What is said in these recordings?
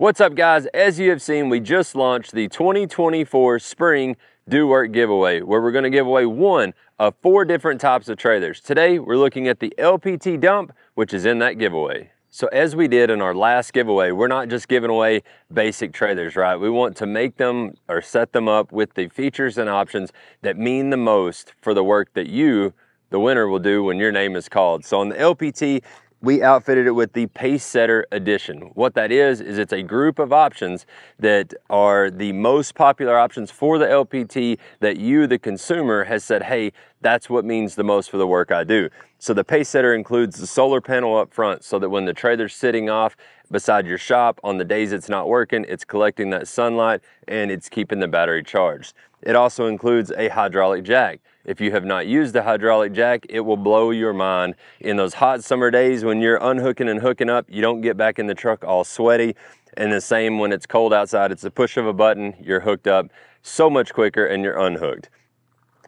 What's up guys? As you have seen, we just launched the 2024 Spring Do Work Giveaway, where we're gonna give away one of four different types of trailers. Today, we're looking at the LPT dump, which is in that giveaway. So as we did in our last giveaway, we're not just giving away basic trailers, right? We want to make them or set them up with the features and options that mean the most for the work that you, the winner, will do when your name is called. So on the LPT, we outfitted it with the Pacesetter Edition. What that is, is it's a group of options that are the most popular options for the LPT that you, the consumer, has said, hey, that's what means the most for the work I do. So the Pacesetter includes the solar panel up front so that when the trailer's sitting off beside your shop on the days it's not working, it's collecting that sunlight and it's keeping the battery charged. It also includes a hydraulic jack. If you have not used a hydraulic jack, it will blow your mind. In those hot summer days when you're unhooking and hooking up, you don't get back in the truck all sweaty. And the same when it's cold outside, it's a push of a button, you're hooked up so much quicker and you're unhooked.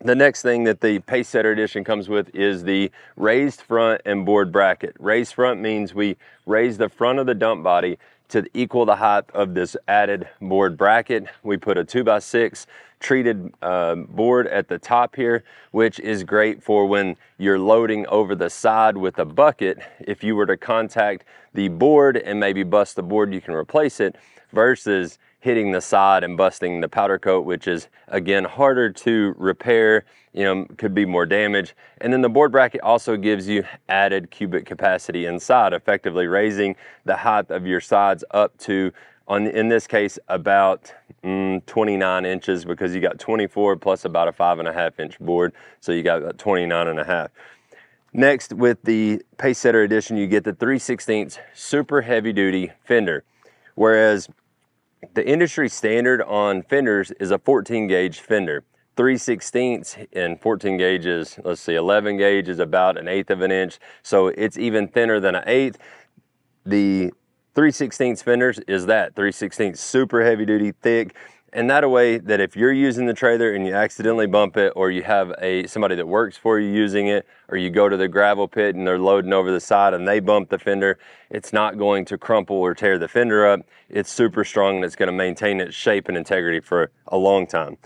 The next thing that the Pacesetter Edition comes with is the raised front and board bracket. Raised front means we raise the front of the dump body to equal the height of this added board bracket. We put a two by six treated uh, board at the top here, which is great for when you're loading over the side with a bucket. If you were to contact the board and maybe bust the board, you can replace it versus hitting the side and busting the powder coat, which is again harder to repair, you know, could be more damage. And then the board bracket also gives you added cubic capacity inside, effectively raising the height of your sides up to, on in this case, about mm, 29 inches because you got 24 plus about a five and a half inch board. So you got about 29 and a half. Next, with the Pacesetter Edition, you get the 3 16 super heavy duty fender. Whereas the industry standard on fenders is a 14 gauge fender. 3 16ths and 14 gauges, let's see, 11 gauge is about an eighth of an inch. So it's even thinner than an eighth. The 3 16ths fenders is that 3 16ths super heavy duty, thick. And that a way that if you're using the trailer and you accidentally bump it or you have a somebody that works for you using it or you go to the gravel pit and they're loading over the side and they bump the fender, it's not going to crumple or tear the fender up. It's super strong and it's going to maintain its shape and integrity for a long time.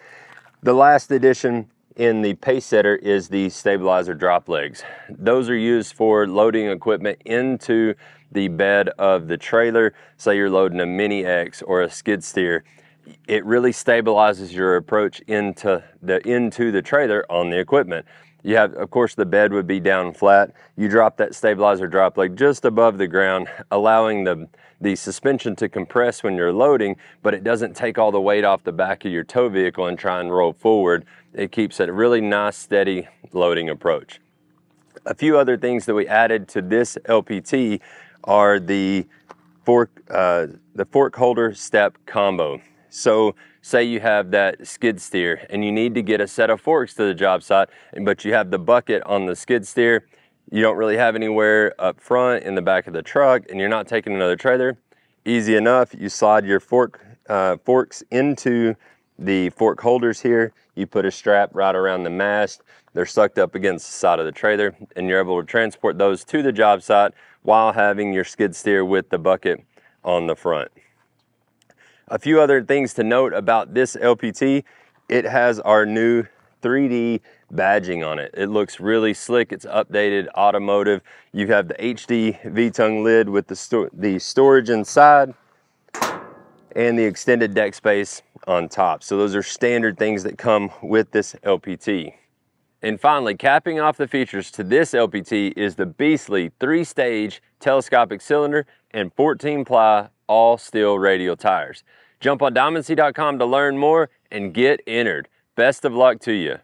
The last addition in the pace setter is the stabilizer drop legs. Those are used for loading equipment into the bed of the trailer. Say you're loading a Mini X or a skid steer it really stabilizes your approach into the into the trailer on the equipment. You have, of course, the bed would be down flat. You drop that stabilizer drop leg just above the ground, allowing the, the suspension to compress when you're loading, but it doesn't take all the weight off the back of your tow vehicle and try and roll forward. It keeps it a really nice, steady loading approach. A few other things that we added to this LPT are the fork, uh, the fork holder step combo. So say you have that skid steer and you need to get a set of forks to the job site, but you have the bucket on the skid steer. You don't really have anywhere up front in the back of the truck and you're not taking another trailer. Easy enough, you slide your fork uh, forks into the fork holders here. You put a strap right around the mast. They're sucked up against the side of the trailer and you're able to transport those to the job site while having your skid steer with the bucket on the front. A few other things to note about this LPT, it has our new 3D badging on it. It looks really slick. It's updated automotive. You have the HD V-tongue lid with the, sto the storage inside and the extended deck space on top. So those are standard things that come with this LPT. And finally, capping off the features to this LPT is the Beastly three-stage telescopic cylinder and 14 ply all steel radial tires. Jump on diamondc.com to learn more and get entered. Best of luck to you.